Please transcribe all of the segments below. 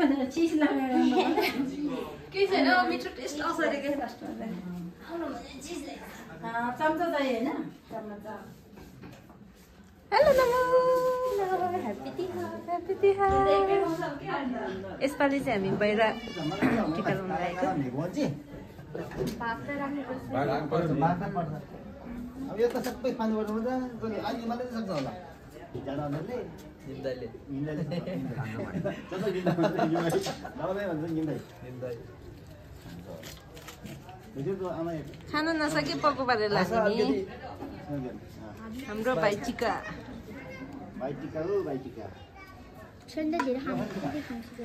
भनेर चिज लगाएर केही छैन मिठो टेस्ट अरे के चम्चा चाहियो होइन चम्चा हेलो नमो ह्याप्पी तिहार ह्याप्पी तिहार यसपालि चाहिँ हामी बाहिर टिका लाउनु यो त सबै मात्रै सक्छ होला निन्दाले खानु नसके पक्को पारेर लाने नि हाम्रो भाइटिका भाइ टिका हो भाइ टिका कति खान्छु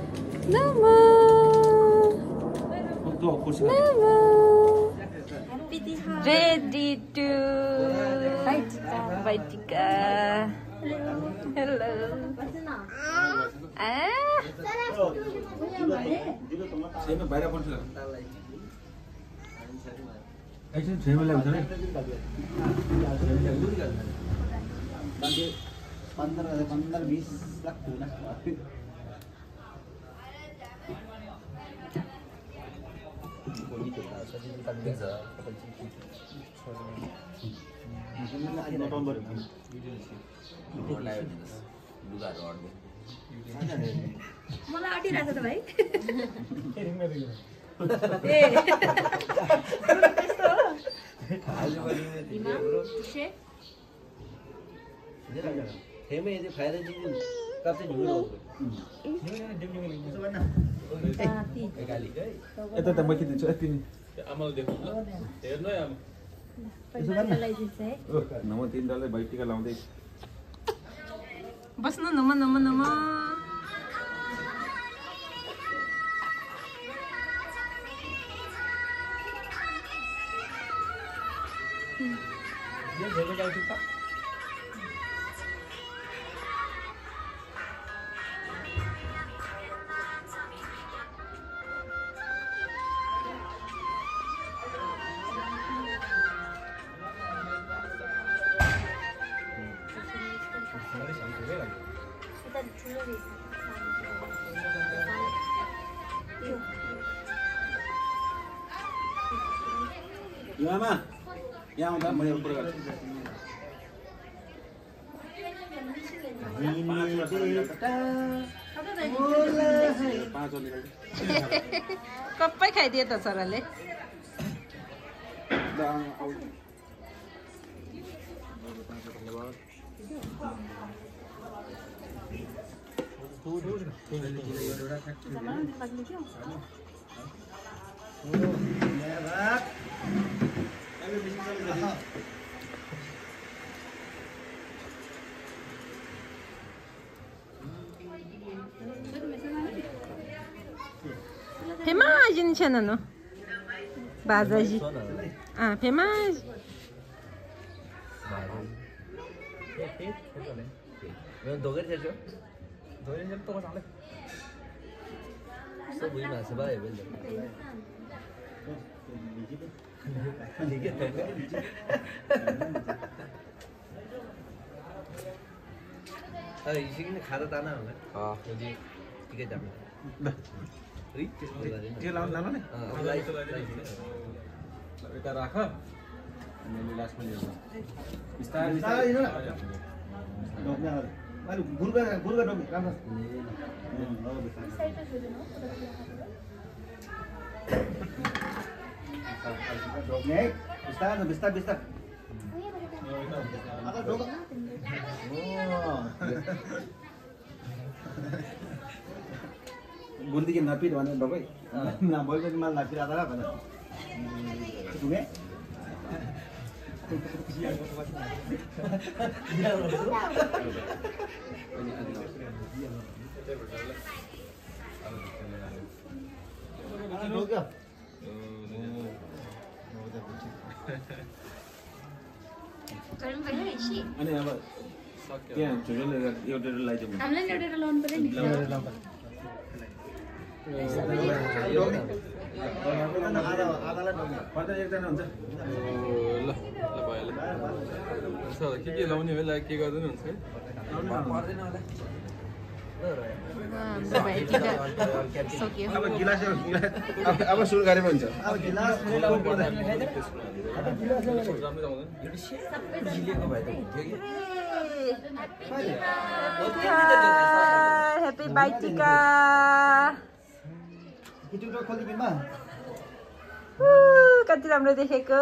Nama. Nama. Ready to Bye Tika. Hello. Ah. Saya lagi sana. Pandra, मलाई अटिरहेको त भाइ गाली है यता त म खिचिदिन्छु यति नि नम तिन डल्लै भाइ टिका लाउँदै बस्नु नम नम नम यो आमा यहाँ आउँदा म एउटा कुरा गर्छु पाँच अलिक कप्पै खाइदियो त छोराले Remagem, não tinha não. Bazaji. Ah, remagem. Bazaji. É, tem, tem, tem. दोघे त्याच्या 페마진 채널 바자지 아 페마지 दोगेर छ सब उही मासु भयो भने अरे इसिकिन खाँदा ताना होला यदि ठिकै जानु त्यो लाउनु लानु नि अँ यता राख अनि अहिले लास्टमा ल्याउँछ बिस्तारै बिस्तारै हिँड न। बिस्तारै अहिले गुरुका गुरुका डोमी राम्रो अँ, हो, बिस्तारै। डोक्ने है बिस्तारै बिस्तारै बिस्तारै अगाडि ढोक। बुन्दिके नपिर भने डोकै नभएको माल नपिर आधा भनेर ढुङ्गे अनि अब त्यहाँ छोटो लिएर एउटा लगाइदिउँ नि एकजना हुन्छ हुन्छ के के लाउने होला के गर्दैन हुन्छ होला अब गिलास अब सुरु गरे हुन्छ कति राम्रो देखेको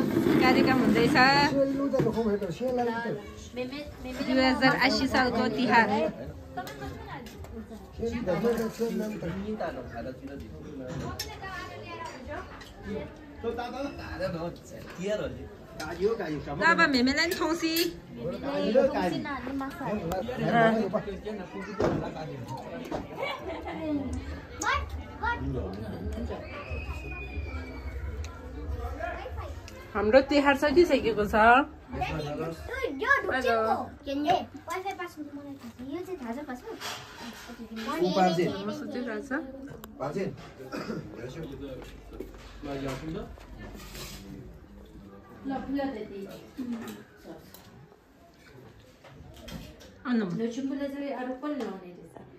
कार्यक्रम हुँदैछ। दुई हज़ार अस्सी साल को तिहार। लाभा मेमेलाई हाम्रो तिहार सकिसकेको छ? आउनु अरू? कसले लाउने रहेछ?